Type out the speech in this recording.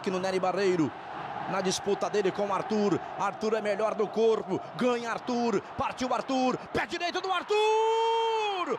aqui no Nery Barreiro. Na disputa dele com o Arthur. Arthur é melhor do corpo. Ganha Arthur. Partiu Arthur. Pé direito do Arthur.